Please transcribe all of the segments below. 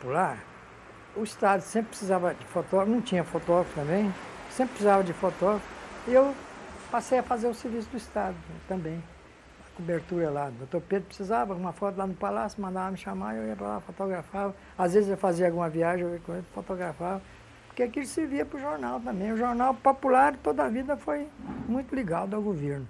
popular, o Estado sempre precisava de fotógrafo, não tinha fotógrafo também, sempre precisava de fotógrafo, e eu passei a fazer o serviço do Estado também, a cobertura lá. O doutor Pedro precisava, uma foto lá no palácio, mandava me chamar, eu ia para lá, fotografava. Às vezes eu fazia alguma viagem, eu ia com ele, fotografava, porque aquilo servia para o jornal também. O jornal popular toda a vida foi muito ligado ao governo.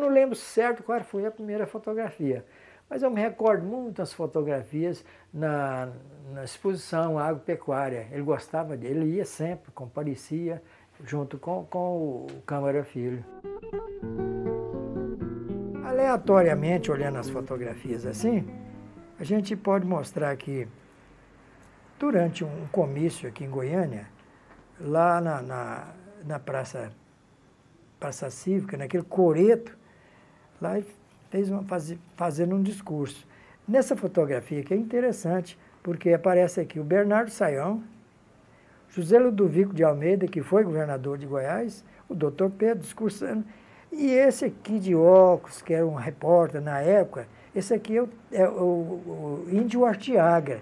Não lembro certo qual foi a primeira fotografia, mas eu me recordo muitas fotografias na, na exposição agropecuária. Ele gostava dele, ele ia sempre, comparecia junto com, com o Câmara Filho. Aleatoriamente, olhando as fotografias assim, a gente pode mostrar que durante um comício aqui em Goiânia, lá na, na, na Praça, Praça Cívica, naquele coreto, lá fez uma, faz, fazendo um discurso. Nessa fotografia que é interessante, porque aparece aqui o Bernardo Saião, José Ludovico de Almeida, que foi governador de Goiás, o doutor Pedro discursando, e esse aqui de óculos, que era um repórter na época, esse aqui é o, é o, o Índio Artiaga,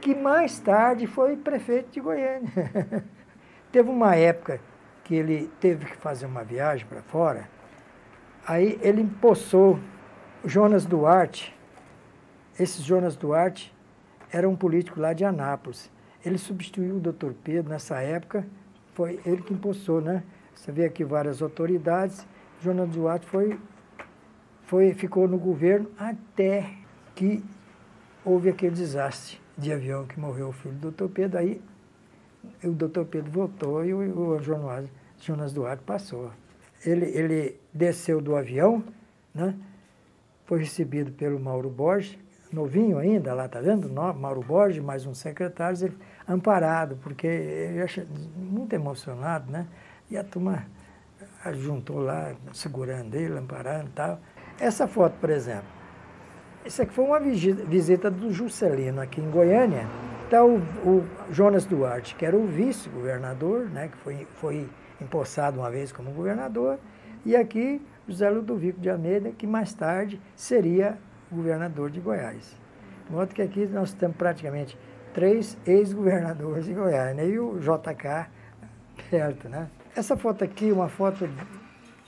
que mais tarde foi prefeito de Goiânia. Teve uma época que ele teve que fazer uma viagem para fora, aí ele empossou Jonas Duarte, esse Jonas Duarte era um político lá de Anápolis. Ele substituiu o doutor Pedro nessa época, foi ele que impulsou, né? Você vê aqui várias autoridades. Jonas Duarte foi, foi, ficou no governo até que houve aquele desastre de avião que morreu o filho do doutor Pedro. Aí o doutor Pedro voltou e o, o Jonas Duarte passou. Ele, ele desceu do avião, né? foi recebido pelo Mauro Borges, novinho ainda, lá, tá vendo? Mauro Borges, mais um secretário, ele, amparado, porque ele achei muito emocionado, né? E a turma juntou lá, segurando ele, amparando e tal. Essa foto, por exemplo, isso aqui foi uma visita do Juscelino aqui em Goiânia. Está o, o, Jonas Duarte, que era o vice-governador, né, que foi, foi empossado uma vez como governador, e aqui José Ludovico de Almeida, que mais tarde seria governador de Goiás. De modo que aqui nós temos praticamente três ex-governadores de Goiás, né? e o JK perto. Né? Essa foto aqui, uma foto do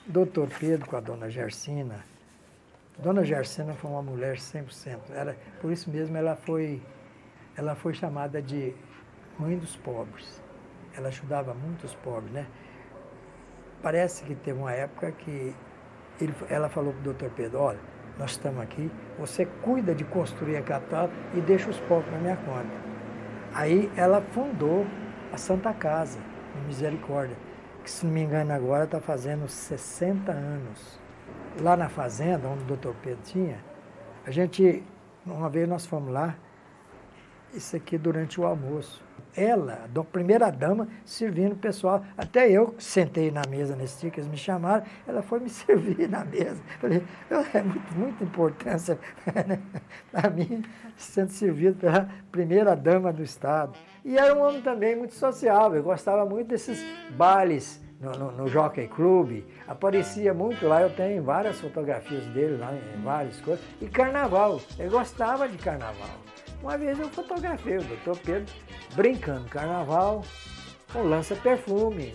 doutor Pedro com a dona Gersina. Dona Gersina foi uma mulher 100%. Era, por isso mesmo ela foi, ela foi chamada de mãe dos pobres. Ela ajudava muito os pobres, né? Parece que teve uma época que ele, ela falou para o doutor Pedro, olha, nós estamos aqui, você cuida de construir a capital e deixa os pobres na minha conta. Aí ela fundou a Santa Casa, de Misericórdia, que se não me engano agora está fazendo 60 anos. Lá na fazenda, onde o doutor Pedro tinha, a gente, uma vez nós fomos lá, isso aqui durante o almoço ela, a primeira dama, servindo o pessoal. Até eu sentei na mesa nesse dia que eles me chamaram, ela foi me servir na mesa. Falei, é muito, muita importância para mim sendo servido pela primeira dama do Estado. E era um homem também muito sociável, eu gostava muito desses bailes no, no, no Jockey Club, aparecia muito lá, eu tenho várias fotografias dele lá, em várias coisas, e carnaval, ele gostava de carnaval. Uma vez eu fotografei o doutor Pedro brincando carnaval com lança-perfume.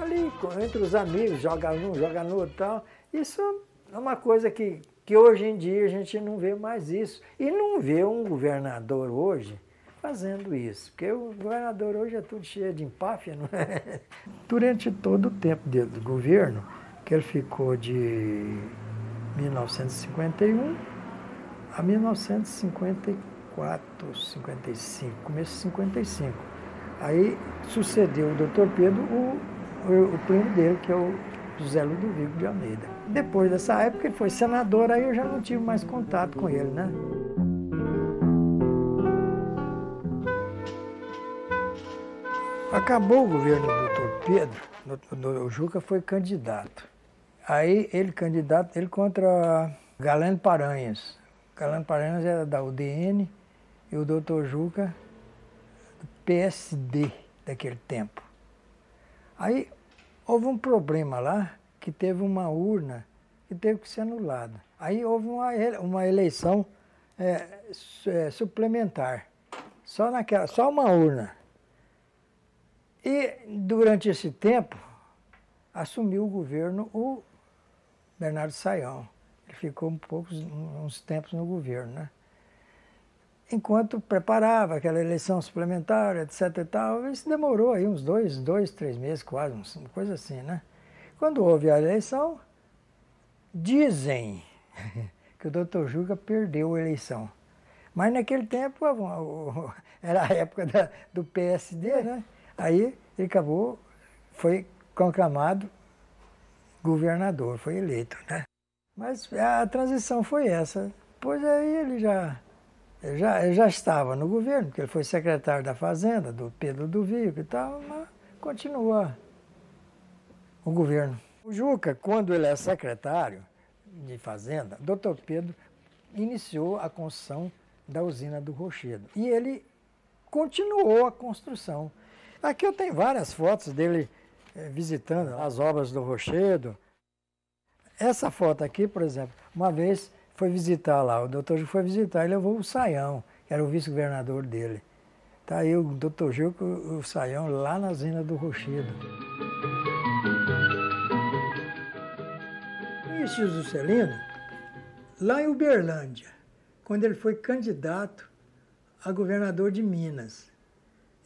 Ali, entre os amigos, joga num, joga no outro e tal. Isso é uma coisa que, que hoje em dia a gente não vê mais isso. E não vê um governador hoje fazendo isso. Porque o governador hoje é tudo cheio de empáfia, não é? Durante todo o tempo dele do governo, que ele ficou de 1951 a 1954, 54, 55, começo de 55. Aí sucedeu o doutor Pedro, o, o, o, primo dele, que é o José Ludovico de Almeida. Depois dessa época ele foi senador, aí eu já não tive mais contato com ele, né? Acabou o governo do doutor Pedro, o Juca foi candidato. Aí ele candidato, ele contra Galeno Paranhas. Galeno Paranhas era da UDN e o doutor Juca, do PSD daquele tempo. Aí houve um problema lá, que teve uma urna e teve que ser anulado. Aí houve uma, uma eleição é, é, suplementar, só, naquela, só uma urna. E durante esse tempo, assumiu o governo o Bernardo Saião. Ele ficou um poucos, uns tempos no governo, né? Enquanto preparava aquela eleição suplementar, etc e tal, isso demorou aí uns dois, dois, três meses quase, uma coisa assim, né? Quando houve a eleição, dizem que o doutor Juca perdeu a eleição. Mas naquele tempo era a época da, do PSD, né? Aí ele acabou, foi conclamado governador, foi eleito, né? Mas a transição foi essa. Pois aí ele já, ele já, ele já estava no governo, porque ele foi secretário da Fazenda, do Pedro do Vico e tal, mas continua o governo. O Juca, quando ele é secretário de Fazenda, doutor Pedro iniciou a construção da usina do Rochedo. E ele continuou a construção. Aqui eu tenho várias fotos dele eh, visitando as obras do Rochedo. Essa foto aqui, por exemplo, uma vez foi visitar lá, o doutor Gil foi visitar e levou o Saião, que era o vice-governador dele. Tá aí o doutor Gil com o Saião lá na usina do Rochedo. Conheci o Juscelino lá em Uberlândia, quando ele foi candidato a governador de Minas.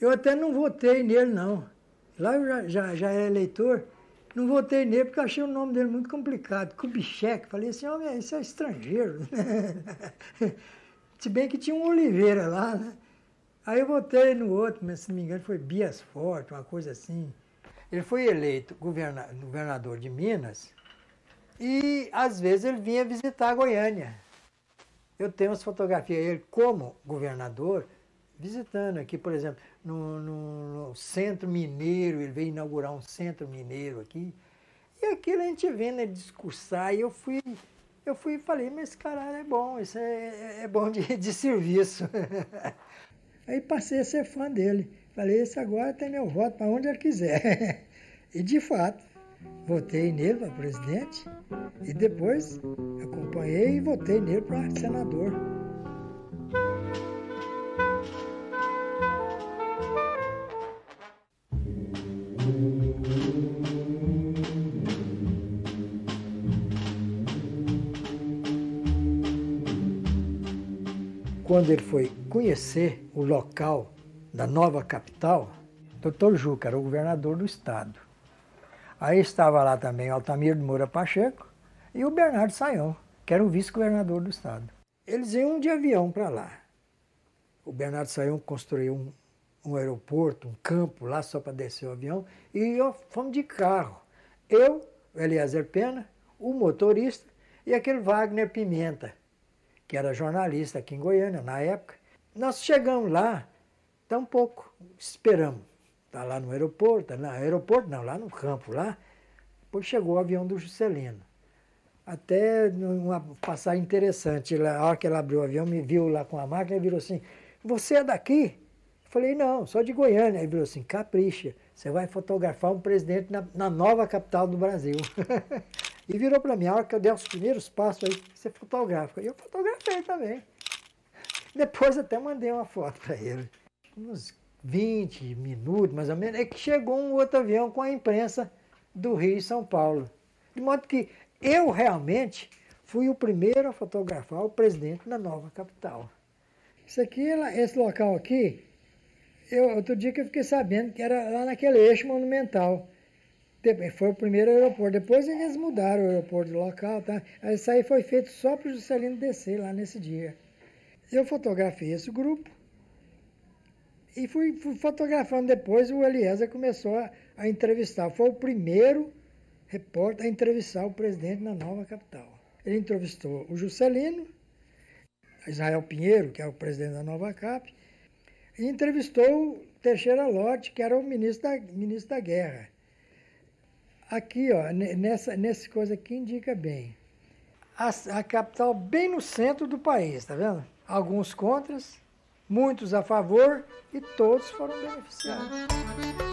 Eu até não votei nele, não. Lá eu já, já, já era eleitor, não votei nele porque achei o nome dele muito complicado, Kubitschek. Falei assim, homem, isso é estrangeiro. se bem que tinha um Oliveira lá, né? Aí eu votei no outro, mas se não me engano foi Bias Forte, uma coisa assim. Ele foi eleito governa, governador de Minas e às vezes ele vinha visitar Goiânia. Eu tenho umas fotografias dele como governador visitando aqui, por exemplo, no, no, no, centro mineiro, ele veio inaugurar um centro mineiro aqui. E aquilo a gente vendo ele discursar, e eu fui, eu fui e falei, mas esse cara é bom, isso é, é bom de, de serviço. Aí passei a ser fã dele. Falei, esse agora tem meu voto para onde ele quiser. E de fato, votei nele para presidente e depois acompanhei e votei nele para senador. Quando ele foi conhecer o local da nova capital, Dr. Juca era o governador do estado. Aí estava lá também Altamiro de Moura Pacheco e o Bernardo Saião, que era o vice-governador do estado. Eles iam de avião para lá. O Bernardo Saião construiu um, um, aeroporto, um campo lá só para descer o avião, e eu, fomos de carro. Eu, o Eliezer Pena, o motorista e aquele Wagner Pimenta, que era jornalista aqui em Goiânia na época. Nós chegamos lá, tão pouco, esperamos. Está lá no aeroporto, no aeroporto não, lá no campo, lá. Depois chegou o avião do Juscelino. Até uma passagem interessante, a hora que ele abriu o avião, me viu lá com a máquina e virou assim, você é daqui? Falei, não, sou de Goiânia. Ele virou assim, capricha, você vai fotografar um presidente na, na nova capital do Brasil. E virou para mim, a hora que eu dei os primeiros passos aí, você fotografa. E eu fotografei também. Depois até mandei uma foto para ele. Uns 20 minutos, mais ou menos, é que chegou um outro avião com a imprensa do Rio e São Paulo. De modo que eu realmente fui o primeiro a fotografar o presidente da nova capital. Isso aqui, esse local aqui, eu, outro dia que eu fiquei sabendo que era lá naquele eixo monumental. Foi o primeiro aeroporto. Depois eles mudaram o aeroporto local, tá? Isso aí foi feito só para o Juscelino descer lá nesse dia. Eu fotografei esse grupo e fui, fui fotografando depois. O Eliezer começou a, a, entrevistar. Foi o primeiro repórter a entrevistar o presidente na nova capital. Ele entrevistou o Juscelino, Israel Pinheiro, que é o presidente da nova CAP, e entrevistou o Teixeira Lott, que era o ministro da, ministro da Guerra. Aqui, ó, nessa, nessa coisa aqui indica bem. A, a capital bem no centro do país, tá vendo? Alguns contras, muitos a favor e todos foram beneficiados.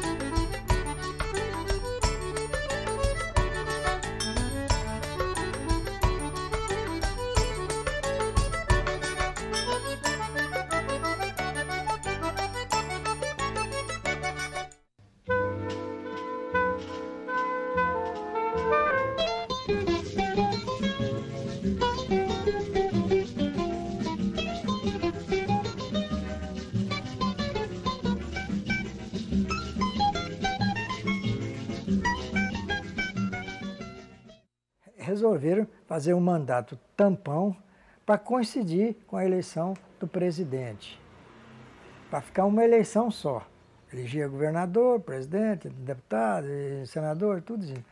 Resolveram fazer um mandato tampão para coincidir com a eleição do presidente. Para ficar uma eleição só. Elegia governador, presidente, deputado, senador, tudo isso.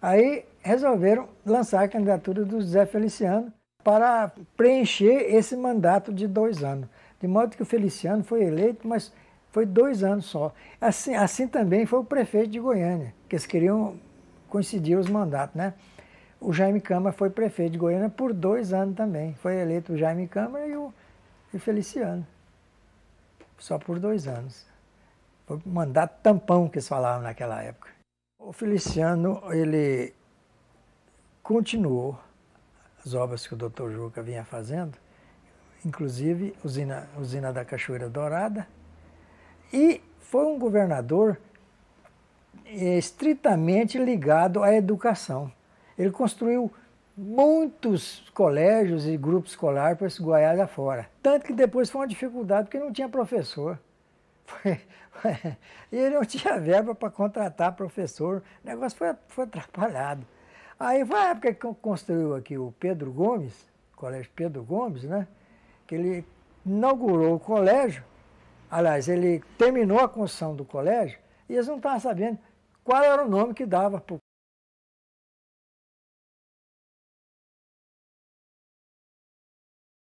Aí resolveram lançar a candidatura do José Feliciano para preencher esse mandato de dois anos. De modo que o Feliciano foi eleito, mas foi dois anos só. Assim, assim também foi o prefeito de Goiânia, que eles queriam coincidir os mandatos, né? O Jaime Câmara foi prefeito de Goiânia por dois anos também. Foi eleito o Jaime Câmara e o, Feliciano. Só por dois anos. Foi um mandato tampão que eles falavam naquela época. O Feliciano, ele continuou as obras que o Dr. Juca vinha fazendo, inclusive usina, usina da Cachoeira Dourada, e foi um governador estritamente ligado à educação. Ele construiu muitos colégios e grupos escolares para esse Goiás afora. Tanto que depois foi uma dificuldade, porque não tinha professor. E ele não tinha verba para contratar professor. O negócio foi, foi atrapalhado. Aí foi a época que construiu aqui o Pedro Gomes, o Colégio Pedro Gomes, né? Que ele inaugurou o colégio. Aliás, ele terminou a construção do colégio e eles não estavam sabendo qual era o nome que dava para